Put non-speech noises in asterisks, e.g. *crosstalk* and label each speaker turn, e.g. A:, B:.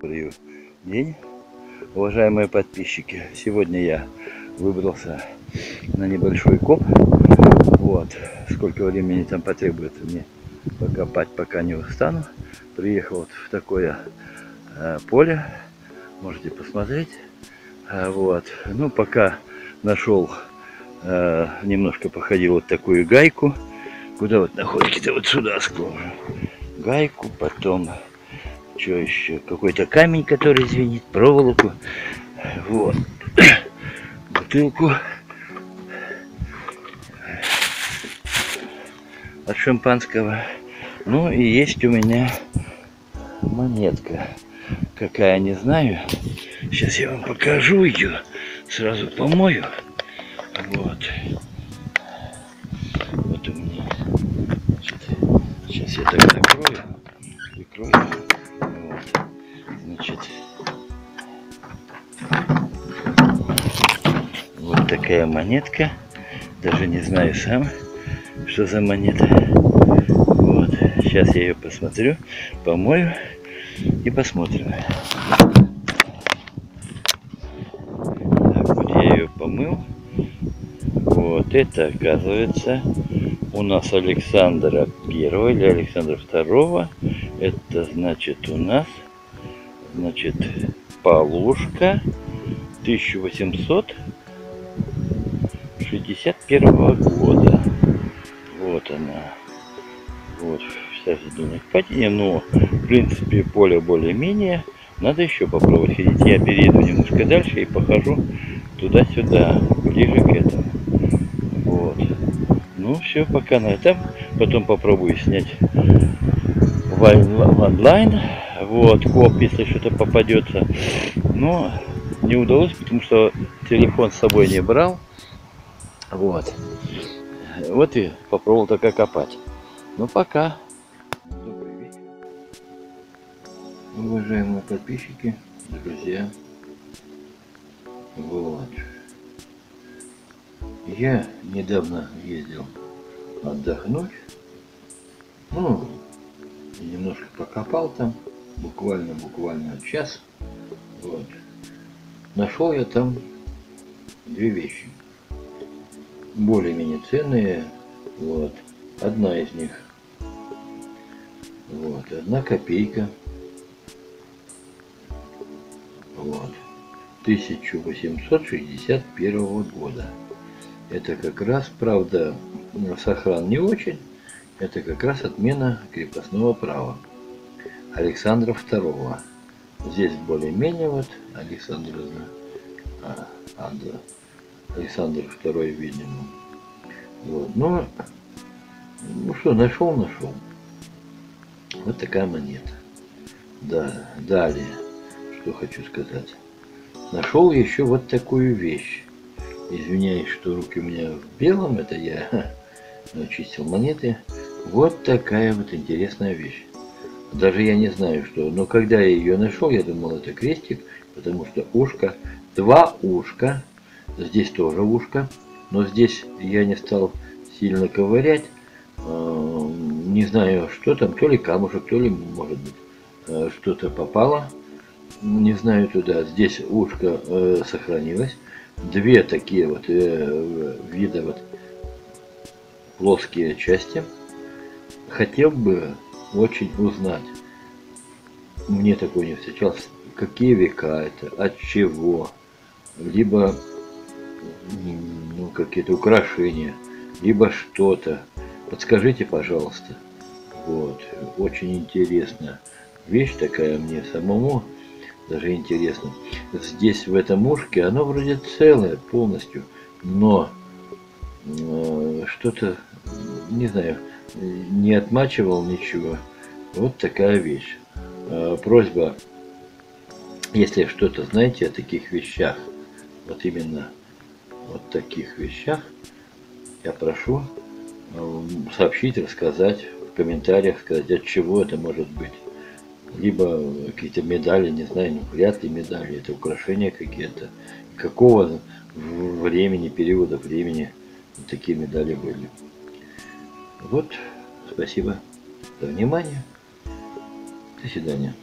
A: Добрый день, уважаемые подписчики. Сегодня я выбрался на небольшой коп. Вот, сколько времени там потребуется мне покопать, пока не устану. Приехал вот в такое э, поле, можете посмотреть. А, вот, ну пока нашел, э, немножко походил вот такую гайку. Куда вот находите-то вот сюда склоню. Гайку, потом что еще? Какой-то камень, который звенит, проволоку. Вот. *clears throat* Бутылку. От шампанского. Ну и есть у меня монетка. Какая, не знаю. Сейчас я вам покажу ее. Сразу помою. Вот. Вот у меня. Сейчас я так закрою. Такая монетка. Даже не знаю сам, что за монета. Вот. Сейчас я ее посмотрю, помою и посмотрим. Так, вот я ее помыл. Вот это оказывается у нас Александра Первого или Александра Второго. Это значит у нас значит полушка 1861 года. Вот она. Вот вся в падения, но в принципе поле более-менее. Надо еще попробовать ходить. Я перейду немножко дальше и похожу туда-сюда, ближе к этому. Вот. Ну все, пока на этом. Потом попробую снять в онлайн. Вот, коп, если что-то попадется. Но не удалось, потому что телефон с собой не брал. Вот. Вот и попробовал только копать. Ну пока. Добрый вечер. Уважаемые подписчики, друзья. Вот. Я недавно ездил отдохнуть. Ну, немножко покопал там, буквально-буквально час. Вот. Нашел я там две вещи. Более-менее ценные. Вот. Одна из них. Вот. Одна копейка. Вот. 1861 года. Это как раз, правда, сохран не очень. Это как раз отмена крепостного права Александра II. Здесь более-менее вот Александр, а, Андра, Александр II, видимо. Вот. Но, ну что, нашел, нашел. Вот такая монета. Да, далее, что хочу сказать. Нашел еще вот такую вещь. Извиняюсь, что руки у меня в белом, это я *laughs* очистил монеты. Вот такая вот интересная вещь. Даже я не знаю, что. Но когда я ее нашел, я думал, это крестик, потому что ушко, два ушка, здесь тоже ушко, но здесь я не стал сильно ковырять. А, не знаю, что там, то ли камушек, то ли, может быть, а, что-то попало. Не знаю туда. Здесь ушко э, сохранилось две такие вот э, вида вот плоские части. Хотел бы очень узнать, мне такое не встречалось, какие века это, от чего, либо ну, какие-то украшения, либо что-то. Подскажите, пожалуйста. Вот, очень интересная вещь такая мне самому даже интересно. Здесь в этом ушке оно вроде целое полностью, но э, что-то, не знаю, не отмачивал ничего. Вот такая вещь. Э, просьба, если что-то знаете о таких вещах, вот именно вот таких вещах, я прошу э, сообщить, рассказать в комментариях, сказать, от чего это может быть либо какие-то медали, не знаю, ну, вряд ли медали, это украшения какие-то. Какого времени, периода времени такие медали были. Вот, спасибо за внимание. До свидания.